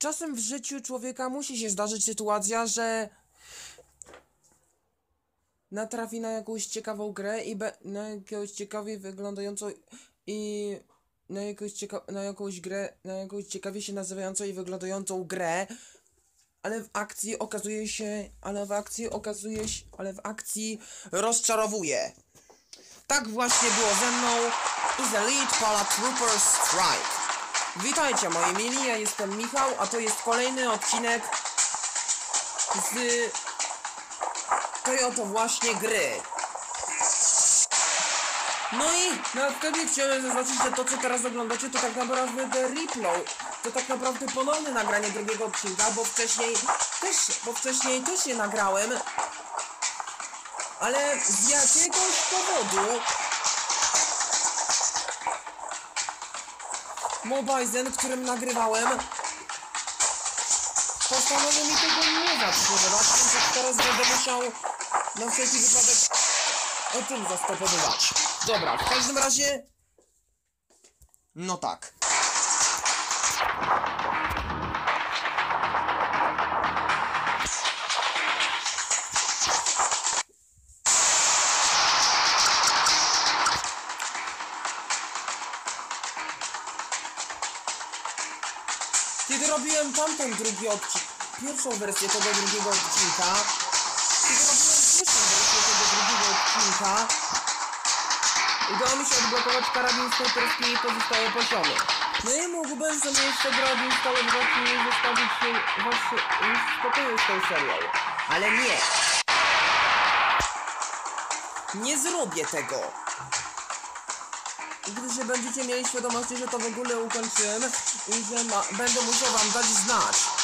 czasem w życiu człowieka musi się zdarzyć sytuacja, że natrafi na jakąś ciekawą grę i be, na jakąś ciekawie wyglądającą i na jakąś, cieka, na jakąś grę, na jakąś ciekawie się nazywającą i wyglądającą grę, ale w akcji okazuje się, ale w akcji okazuje się, ale w akcji rozczarowuje. Tak właśnie było ze mną i z Elite Paratroopers Strike. Witajcie moi mili, ja jestem Michał, a to jest kolejny odcinek z tej oto właśnie gry. No i na wtedy chciałem zaznaczyć, że to co teraz oglądacie to tak naprawdę The Replay. To tak naprawdę ponowne nagranie drugiego odcinka, bo wcześniej też, bo wcześniej też je nagrałem. Ale z jakiegoś powodu Mobizen, którym nagrywałem postanowił mi tego nie zatrzymywać, więc teraz będę musiał na wszelki wypadek o tym zastopowywać. Dobra, w każdym razie... No tak. Drugi odcinek, pierwszą wersję tego drugiego odcinka, kiedy robiłem pierwszą wersję tego drugiego odcinka, udało mi się odblokować karabin snajperski i pozostałe poziomy. No i mógłbym sobie jeszcze grę odinstalować i zostawić się właśnie w spokoju z tą serią. Ale nie. Nie zrobię tego. Gdyż będziecie mieli świadomość, że to w ogóle ukończyłem i że ma, będę musiał wam dać znać.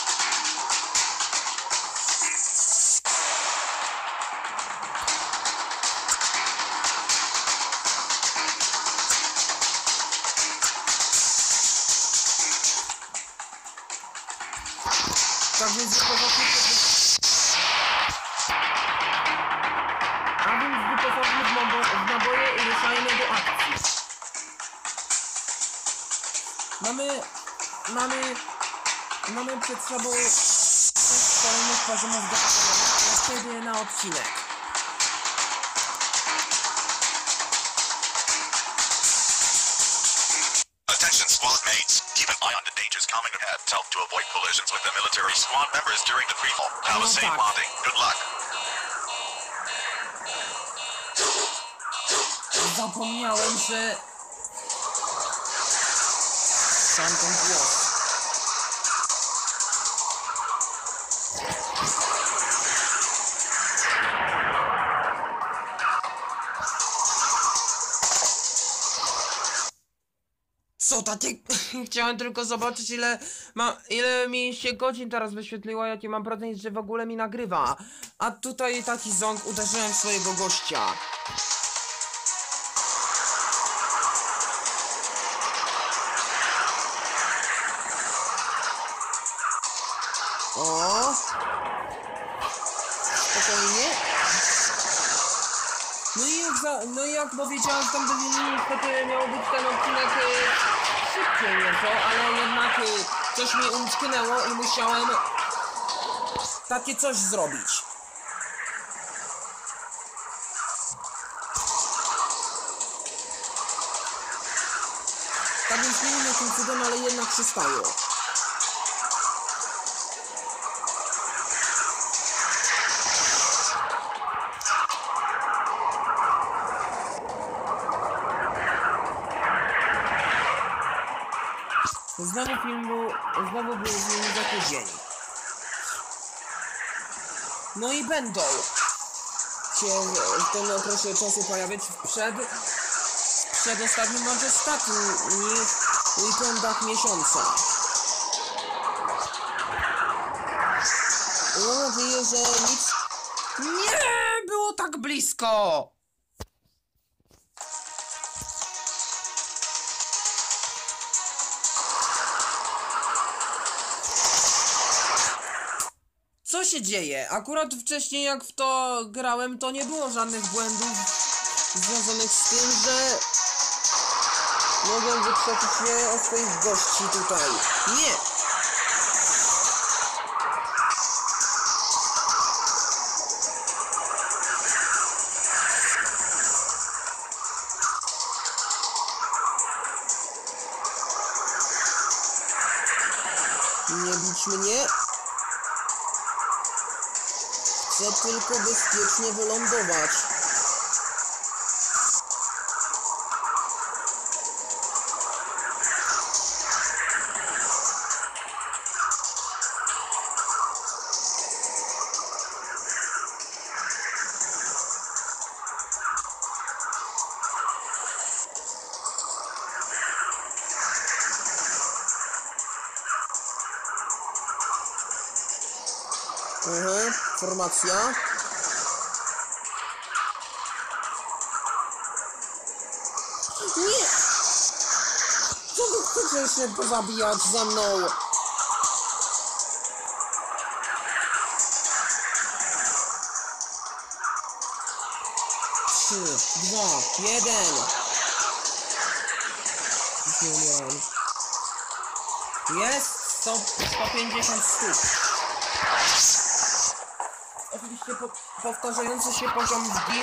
Odcinek. Attention squad mates. Keep an eye on the dangers coming ahead. Help to avoid collisions with the military squad members during the freefall. Have a safe landing. Good luck. Zapomniałem, że... Sam ten głos. Chciałem tylko zobaczyć ile ma... ile mi się godzin teraz wyświetliło, jaki mam procent, że w ogóle mi nagrywa. A tutaj taki ząg uderzyłem swojego gościa. O! Spokojnie. No i jak, za, no i jak powiedziałem tamtym filmie, niestety miał być ten odcinek e, szybciej nieco, ale jednak e, coś mi umknęło i musiałem takie coś zrobić. Tak więc nie wiem cudem, ale jednak się stało. No i będą się w tym okresie czasu pojawiać przed, przedostatnim bądź ostatnim weekendach miesiąca. Mam nadzieję, że nic... Nie! Było tak blisko! Się dzieje? Akurat wcześniej jak w to grałem, to nie było żadnych błędów związanych z tym, że mogłem wyprzeczyć się od swoich gości tutaj. Nie! Bezpiecznie wylądować. Mhm, formacja. Się pozabijać ze mną? Trzy, dwa, jeden. Julian. Jest 100, 150 stóp. Oczywiście po, powtarzający się poziom zgi.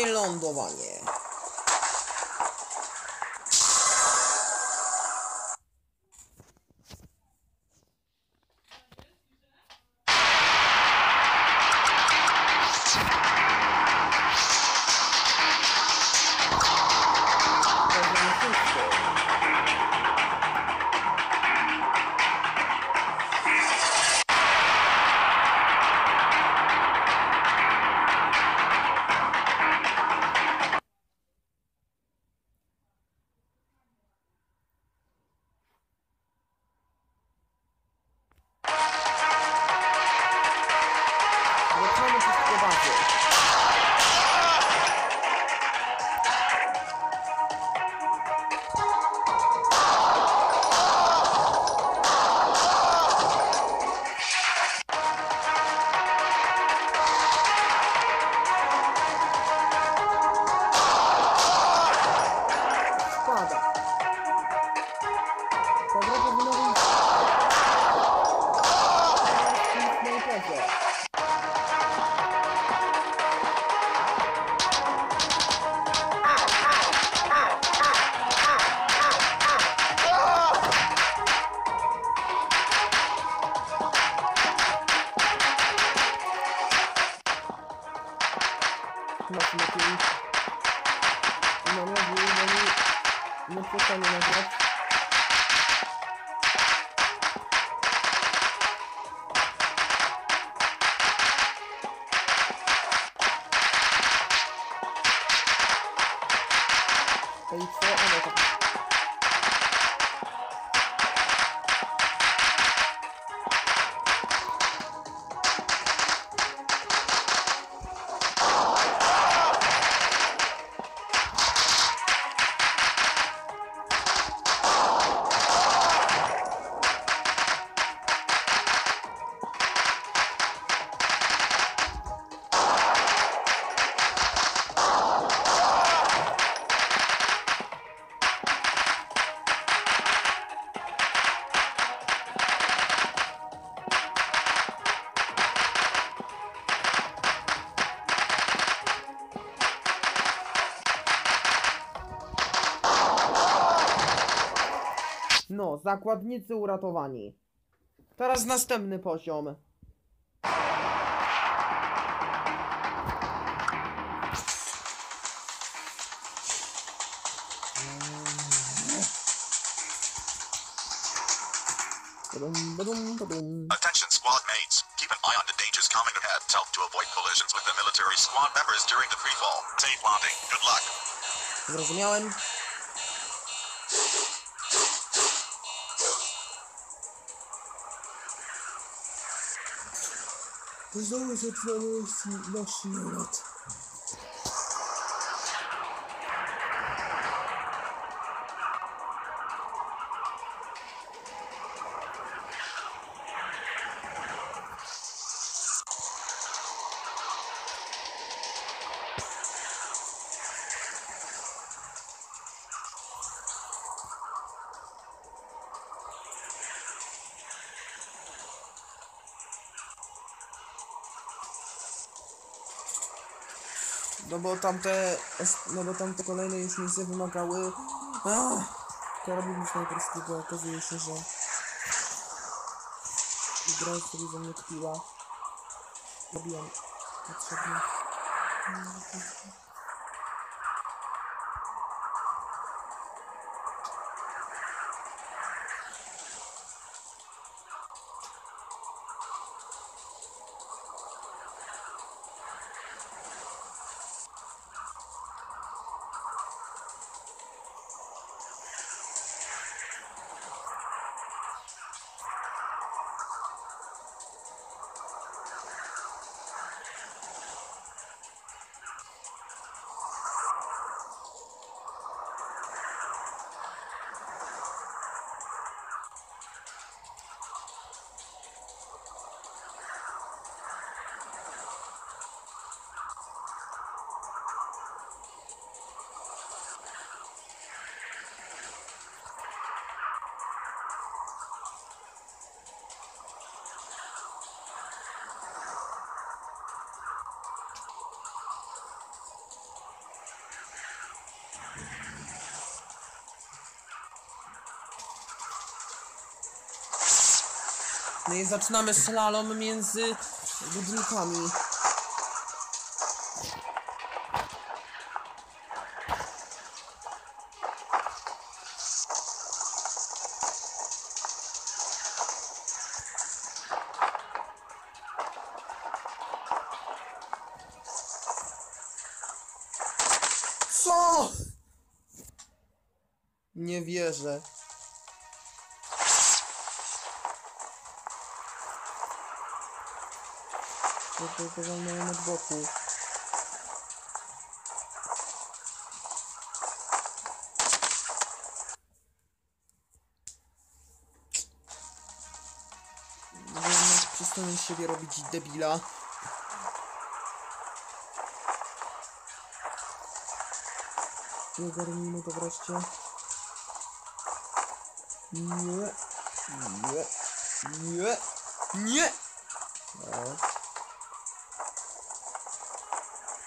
I lądowanie. Poziom Ej, co? A no No, zakładnicy uratowani. Teraz następny poziom. Attention squad mates. Keep an eye on the dangers coming ahead. Help to avoid collisions with the military squad members during the free fall. Safe landing. Good luck. Zrozumiałem. There's always a trouble not you lost you. No bo tamte, no bo tamte kolejne już misje wymagały karabinu snajperskiego. Okazuje się, że gra sobie ze mnie kpiła. Robiłem potrzebnie. No i zaczynamy slalom między budynkami. Co? Nie wierzę. się ukazało boku. Przestanąć siebie robić debila. Nie zarmijmy wreszcie. Nie. Nie. Nie. Nie. No.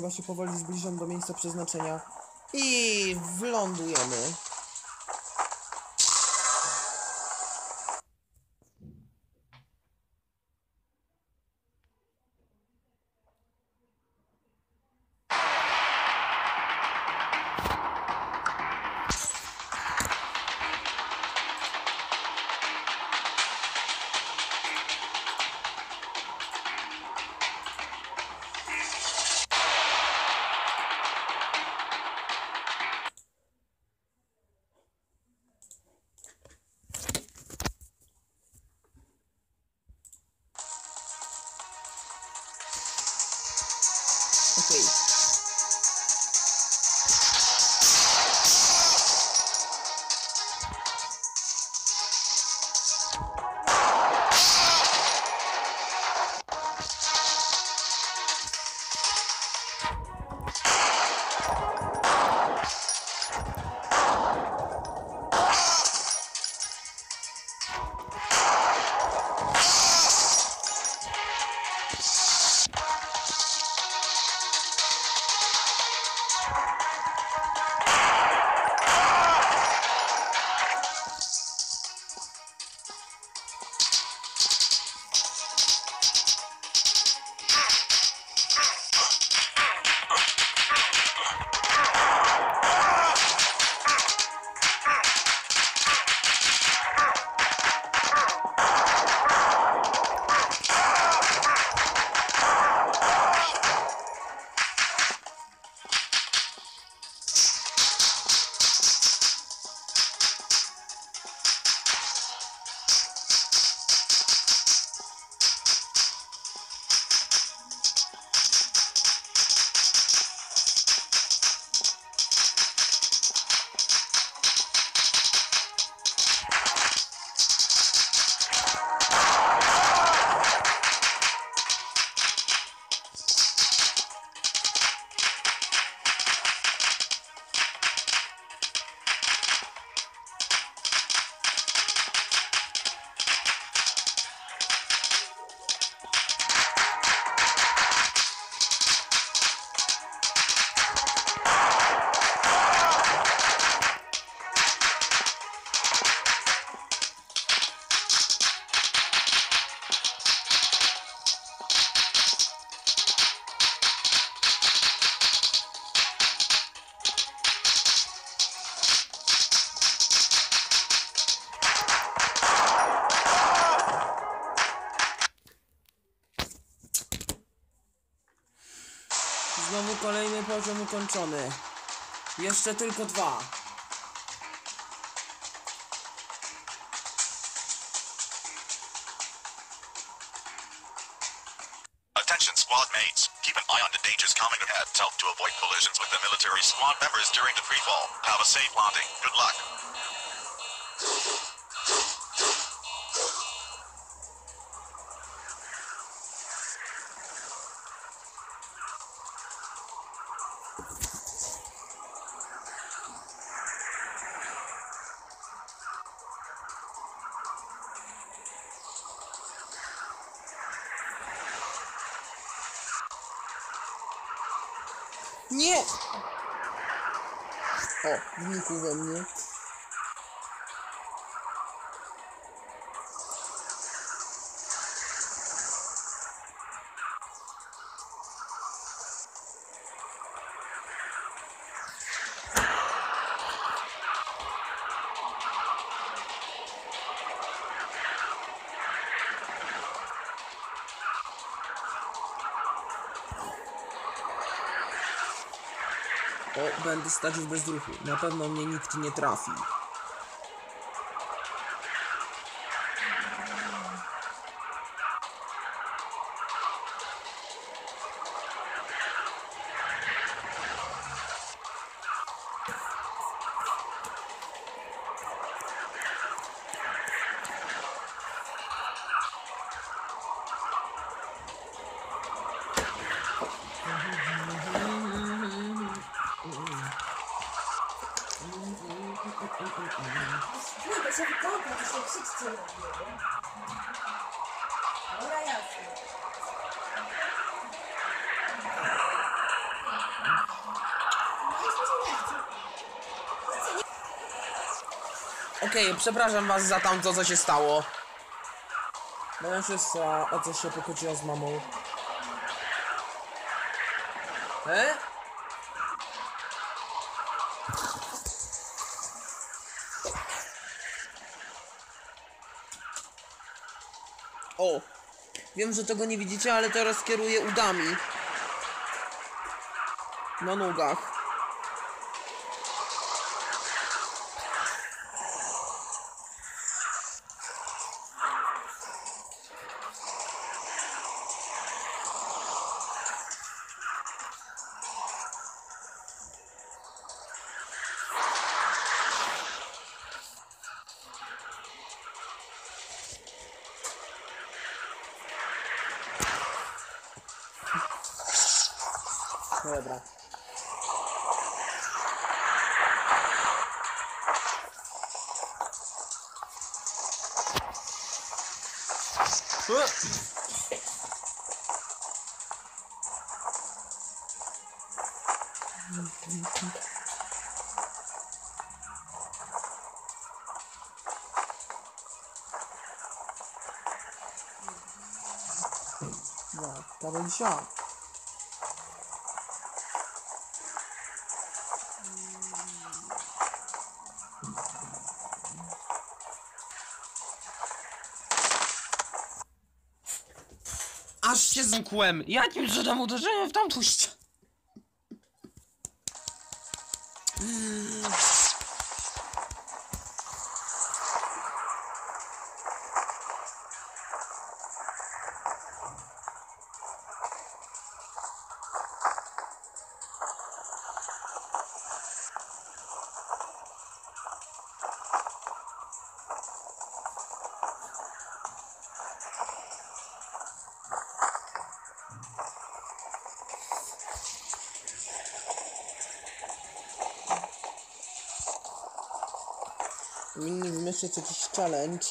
Chyba się powoli zbliżam do miejsca przeznaczenia. I wylądujemy. Jeszcze tylko dwa. Attention squad mates. Keep an eye on the dangers coming ahead. Help to avoid collisions with the military squad members during the free fall. Have a safe landing. Good luck. O, wnikł we mnie. O, będę stać w bezruchu. Na pewno mnie nikt nie trafi. Kurde, się wykąpa, to się wszyscy robią. Dobra, jasne. No chce. Okej, przepraszam was za tamto, co się stało. Moja siostra o coś się pokłóciła z mamą. E? O! Wiem, że tego nie widzicie, ale teraz kieruję udami. Na nogach. No dobra. E! No, Karolisia. Aż się zmkłem! Jakim cudem uderzyłem w tamtą ścianę? Powinni wymyślić jakiś challenge.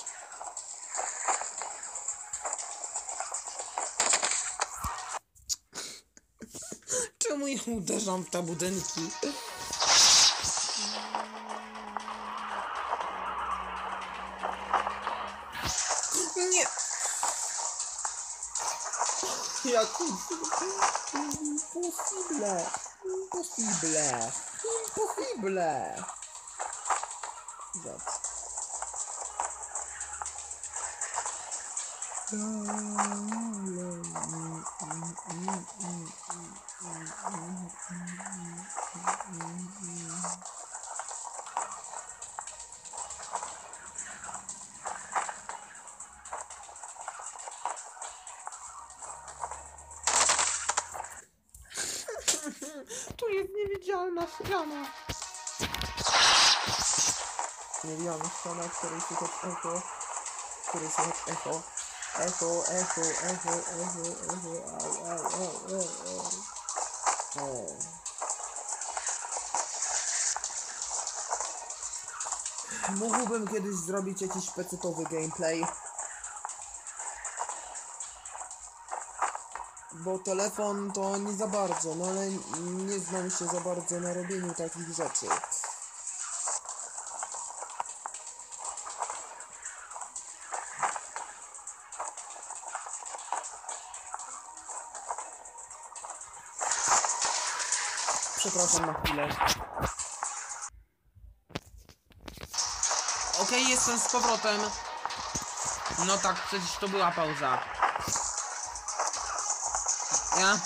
Czemu ja uderzam w te budynki? Nie! Jak Impossible! Impossible! Impossible! Zobacz. Tu jest niewidzialna ściana. Niewidzialna ściana, której słychać echo. Której słychać echo. Echo, echo, echo, echo, echo, au, au, au, au, au. Mógłbym kiedyś zrobić jakiś pecetowy gameplay. Bo telefon to nie za bardzo, no ale nie znam się za bardzo na robieniu takich rzeczy. Przepraszam na chwilę. Okej, jestem z powrotem. No tak, przecież to była pauza. Ja?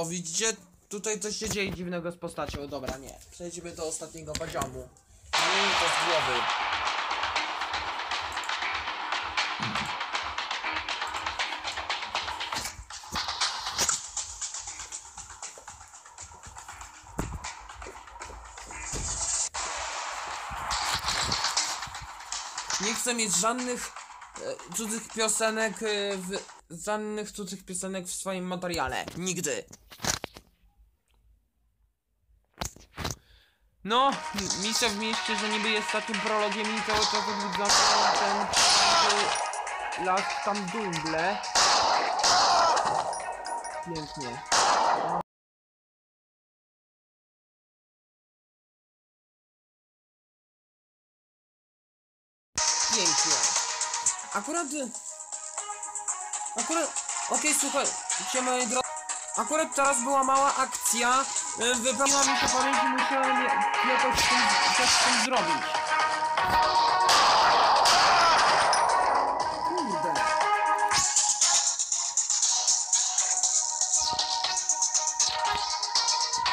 O, widzicie? Tutaj coś się dzieje dziwnego z postacią. Dobra, nie. Przejdźmy do ostatniego poziomu. Nie, to z głowy. Nie chcę mieć żadnych e, cudzych piosenek e, w... żadnych cudzych piosenek w swoim materiale. Nigdy. No, m- Misza w mieście, że niby jest takim prologiem i cały czas odwiedzamy ten e, las tam dumble. Pięknie. Pięknie. Akurat... Akurat... Okej, słuchaj, się moi drodzy. Akurat teraz była mała akcja. Wypełniła mi się pamięć i musiałem jakoś coś z tym zrobić.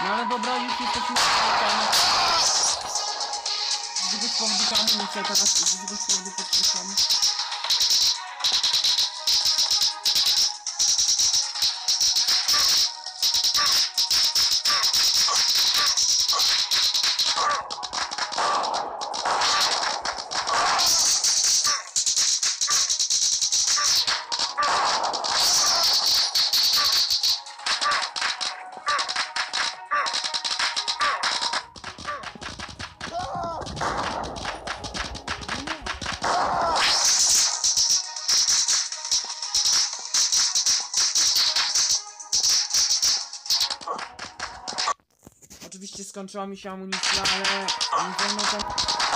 No ale dobra, już jesteśmy. Z tego powodu muszę teraz, z tego powodu. Skończyła mi się amunicja, ale... No to...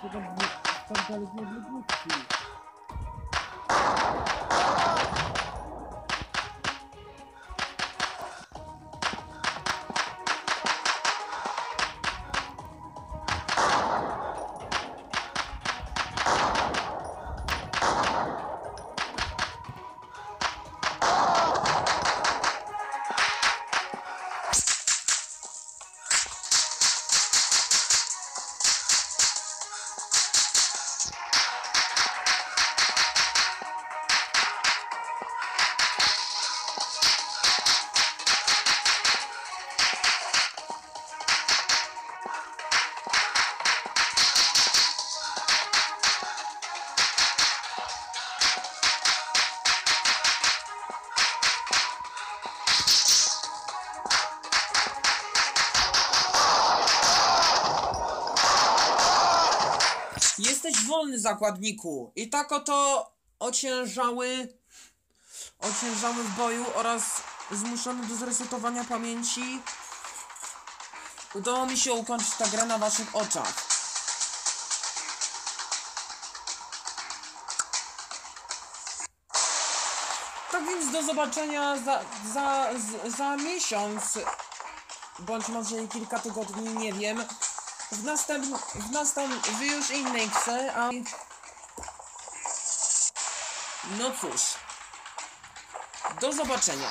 Tam dalej nie wlódł. Wolny, zakładniku. I tak oto ociężały, ociężały w boju oraz zmuszony do zresetowania pamięci. Udało mi się ukończyć tę grę na waszych oczach. Tak więc do zobaczenia za, za, za miesiąc, bądź może kilka tygodni, nie wiem. W następnym, w następnym, w już innej grze, a... No cóż. Do zobaczenia.